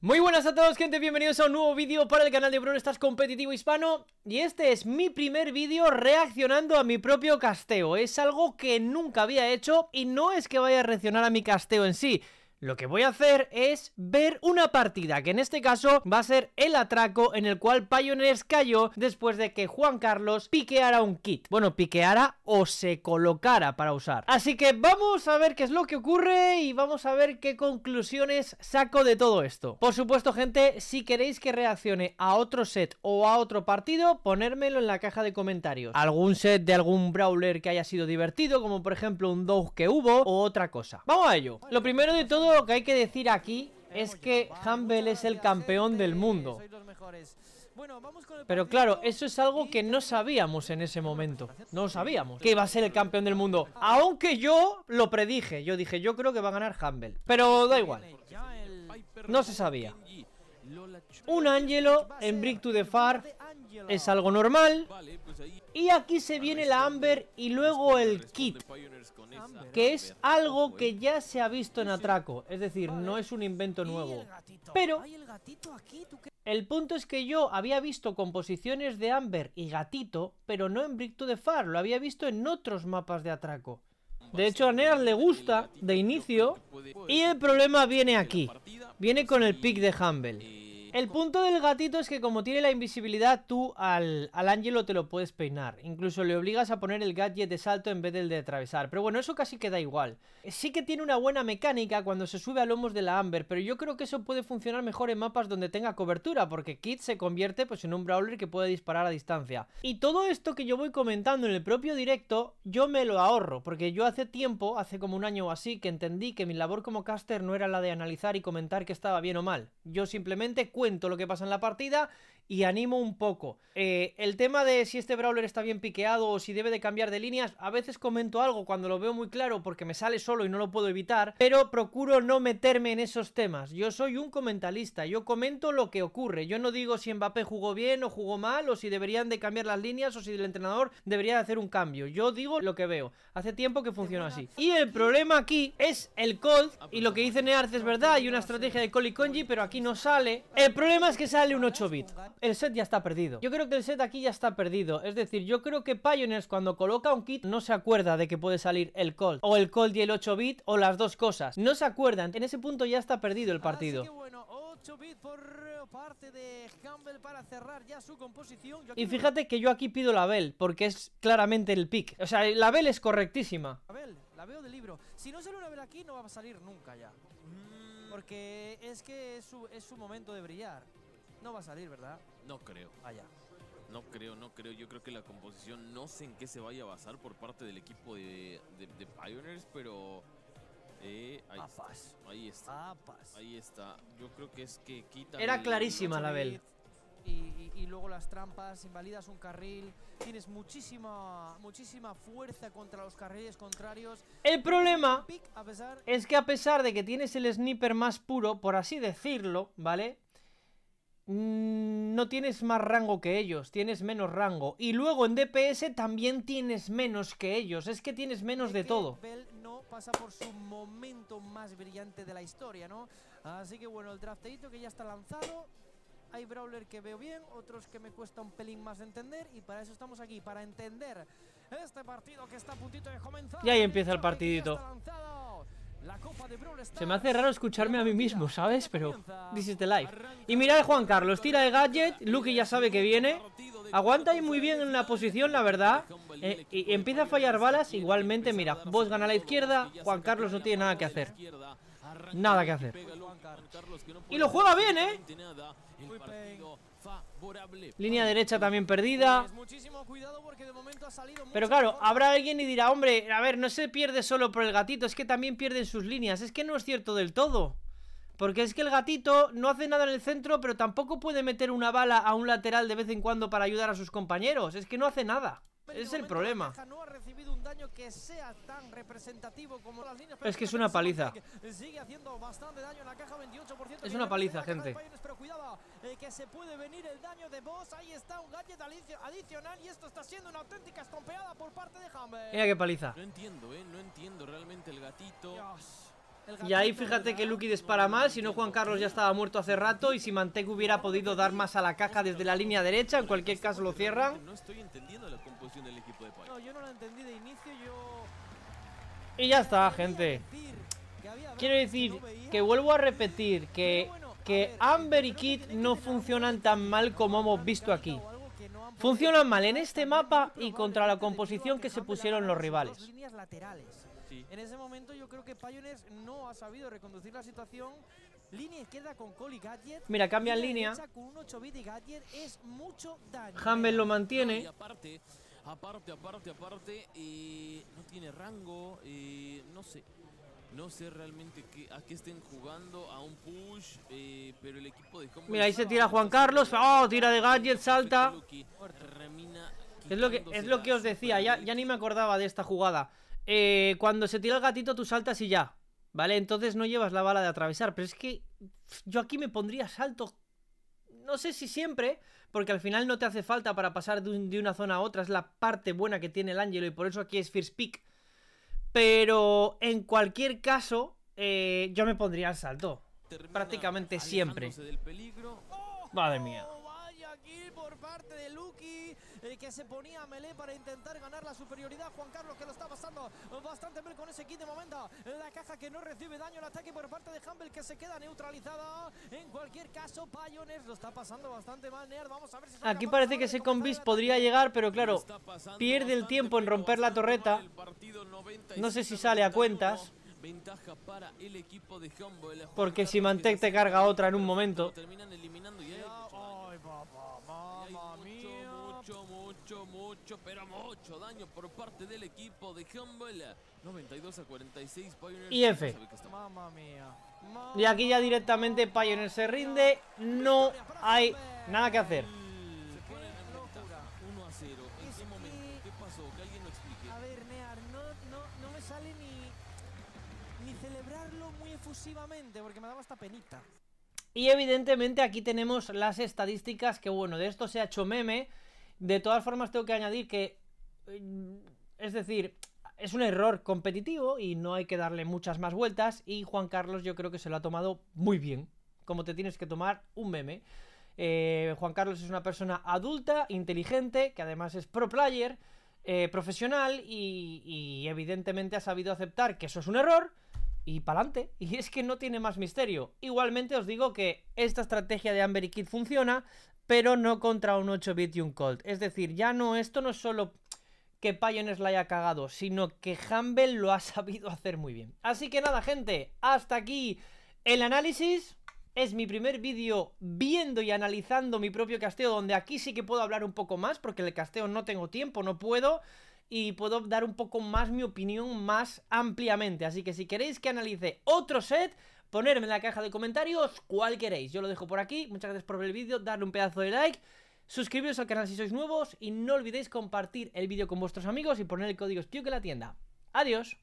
Muy buenas a todos gente, bienvenidos a un nuevo vídeo para el canal de Brawl Stars Competitivo Hispano. Y este es mi primer vídeo reaccionando a mi propio casteo. Es algo que nunca había hecho y no es que vaya a reaccionar a mi casteo en sí lo que voy a hacer es ver una partida, que en este caso va a ser el atraco en el cual Pioneers cayó después de que Juan Carlos piqueara un kit. Bueno, piqueara o se colocara para usar. Así que vamos a ver qué es lo que ocurre y vamos a ver qué conclusiones saco de todo esto. Por supuesto, gente, si queréis que reaccione a otro set o a otro partido, ponérmelo en la caja de comentarios. Algún set de algún brawler que haya sido divertido, como por ejemplo un dog que hubo o otra cosa. Vamos a ello. Lo primero de todo lo que hay que decir aquí es que Humble es el campeón del mundo. Pero claro, eso es algo que no sabíamos en ese momento. No sabíamos, que iba a ser el campeón del mundo. Aunque yo lo predije. Yo dije, yo creo que va a ganar Humble. Pero da igual. No se sabía. Un Angelo en Brick to the Far es algo normal. Y aquí se viene la Amber y luego el Kit, que es algo que ya se ha visto en Atraco. Es decir, no es un invento nuevo. Pero el punto es que yo había visto composiciones de Amber y Gatito, pero no en Brick to the Far, lo había visto en otros mapas de Atraco. De hecho a Neas le gusta de inicio y el problema viene aquí. Viene con el pick de Humble. El punto del gatito es que como tiene la invisibilidad, tú al, al Ángelo te lo puedes peinar. Incluso le obligas a poner el gadget de salto en vez del de atravesar. Pero bueno, eso casi queda igual. Sí que tiene una buena mecánica cuando se sube a lomos de la Amber, pero yo creo que eso puede funcionar mejor en mapas donde tenga cobertura, porque Kit se convierte pues en un brawler que puede disparar a distancia. Y todo esto que yo voy comentando en el propio directo, yo me lo ahorro, porque yo hace tiempo, hace como un año o así, que entendí que mi labor como caster no era la de analizar y comentar que estaba bien o mal. Yo simplemente cuento lo que pasa en la partida y animo un poco. Eh, el tema de si este brawler está bien piqueado o si debe de cambiar de líneas, a veces comento algo cuando lo veo muy claro porque me sale solo y no lo puedo evitar, pero procuro no meterme en esos temas. Yo soy un comentalista, yo comento lo que ocurre, yo no digo si Mbappé jugó bien o jugó mal o si deberían de cambiar las líneas o si el entrenador debería de hacer un cambio. Yo digo lo que veo. Hace tiempo que funciona así. Y el problema aquí es el Cold y lo que dice Nearth es verdad, hay una estrategia de Cole y pero aquí no sale. El problema es que sale un 8 bit el set ya está perdido. Yo creo que el set aquí ya está perdido. Es decir, yo creo que Pioneers cuando coloca un kit no se acuerda de que puede salir el Cold. O el Cold y el 8 bit o las dos cosas. No se acuerdan. En ese punto ya está perdido el partido. Y fíjate que yo aquí pido la Bell, porque es claramente el pick. O sea, la Bell es correctísima. La Bell, la veo de libro. Si no sale una Bell aquí, no va a salir nunca ya. Porque es que es su, es su momento de brillar. No va a salir, ¿verdad? No creo. Allá. No creo, no creo. Yo creo que la composición no sé en qué se vaya a basar por parte del equipo de, de, Pioneers, pero... Eh, ahí, está, ahí está. Ahí está. Yo creo que es que quita... Era clarísima la Bell. Y, y, luego las trampas, invalidas un carril, tienes muchísima, muchísima fuerza contra los carriles contrarios. El problema es que a pesar de que tienes el sniper más puro, por así decirlo, ¿vale? Mm, no tienes más rango que ellos, tienes menos rango. Y luego en DPS también tienes menos que ellos, es que tienes menos de todo. Bell no pasa por su momento más brillante de la historia, ¿no? Así que bueno, el draftadito que ya está lanzado. Hay brawler que veo bien, otros que me cuesta un pelín más de entender y para eso estamos aquí, para entender este partido que está a puntito de comenzar. Y ahí empieza el partidito. Se me hace raro escucharme a mí mismo, ¿sabes? Pero this is the life. Y mirad Juan Carlos, tira de gadget, Lucky ya sabe que viene. Aguanta ahí muy bien en la posición, la verdad. Eh, y empieza a fallar balas, igualmente, mira, vos gana a la izquierda, Juan Carlos no tiene nada que hacer. Nada que hacer. Y lo juega bien, ¿eh? Línea derecha también perdida. Pero claro, habrá alguien y dirá, hombre, a ver, no se pierde solo por el gatito, es que también pierden sus líneas. Es que no es cierto del todo. Porque es que el gatito no hace nada en el centro, pero tampoco puede meter una bala a un lateral de vez en cuando para ayudar a sus compañeros. Es que no hace nada. Es el problema. Es que es una paliza. Es una paliza, gente. Eh, que se puede venir el daño de boss. Ahí está un gadget adicional y esto está siendo una auténtica estompeada por parte de Humber. Mira qué paliza. No entiendo, eh, no entiendo realmente el gatito. Y ahí fíjate que Lucky dispara mal, si no Juan Carlos ya estaba muerto hace rato y si Mantec hubiera podido dar más a la caja desde la línea derecha, en cualquier caso lo cierran. No estoy entendiendo la composición del equipo de No, yo no la entendí de inicio, yo... Y ya está, gente. Quiero decir que vuelvo a repetir que, que Amber y Kit no funcionan tan mal como hemos visto aquí. Funcionan mal en este mapa y contra la composición que se pusieron los rivales. En ese momento yo creo que Pioneers no ha sabido reconducir la situación. Línea izquierda con Cole Gadget. Mira, cambia en línea. Humble lo mantiene. aparte, aparte, aparte, aparte, eh, no tiene rango, eh, no sé. No sé realmente a qué estén jugando, a un push, eh, pero el equipo de Mira, ahí se tira Juan Carlos. ¡Oh! Tira de gadget, salta. Es lo que, es lo que os decía, ya, ya ni me acordaba de esta jugada. Eh, cuando se tira el gatito tú saltas y ya. ¿Vale? Entonces no llevas la bala de atravesar. Pero es que yo aquí me pondría salto. No sé si siempre, porque al final no te hace falta para pasar de, una zona a otra. Es la parte buena que tiene el Ángelo y por eso aquí es First Pick. Pero en cualquier caso, eh, yo me pondría el salto. Prácticamente siempre. Madre mía por parte de Lucky, eh, que se ponía a melee para intentar ganar la superioridad. Juan Carlos que lo está pasando bastante mal con ese kit de momento. La caja que no recibe daño, el ataque por parte de Humble que se queda neutralizada. En cualquier caso, Pioneers lo está pasando bastante mal. Nerd, vamos a ver si Aquí parece que ese combis podría llegar, pero claro, pierde el tiempo en romper la torreta. No sé si sale a cuentas. Ventaja para el equipo de Humble. Porque si Mantec te carga otra en un momento. Mucho, mucho, pero mucho daño por parte del equipo de Humble. 92 a 46 Pioneers. Y F. Mamma mía. Y aquí ya directamente Pioneer se rinde. No hay nada que hacer. Se pone en 1 a 0. ¿En qué momento? ¿Qué pasó? Que alguien lo explique. A ver, Near, no, no, no me sale ni ni celebrarlo muy efusivamente, porque me daba esta penita. Y evidentemente aquí tenemos las estadísticas, que bueno, de esto se ha hecho meme. De todas formas tengo que añadir que... Eh, es decir, es un error competitivo y no hay que darle muchas más vueltas. Y Juan Carlos yo creo que se lo ha tomado muy bien, como te tienes que tomar un meme. Eh, Juan Carlos es una persona adulta, inteligente, que además es pro player, eh, profesional y, evidentemente ha sabido aceptar que eso es un error y pa'lante. Y es que no tiene más misterio. Igualmente os digo que esta estrategia de Amber y Kid funciona, pero no contra un 8-bit y un Colt. Es decir, ya no, esto no es solo que Pioneers la haya cagado, sino que Humble lo ha sabido hacer muy bien. Así que nada, gente, hasta aquí el análisis. Es mi primer vídeo viendo y analizando mi propio casteo, donde aquí sí que puedo hablar un poco más, porque el casteo no tengo tiempo, no puedo y puedo dar un poco más mi opinión más ampliamente. Así que si queréis que analice otro set, ponerme en la caja de comentarios cuál queréis. Yo lo dejo por aquí. Muchas gracias por ver el vídeo, darle un pedazo de like. Suscribiros al canal si sois nuevos y no olvidéis compartir el vídeo con vuestros amigos y poner el código SPIUK en la tienda. Adiós.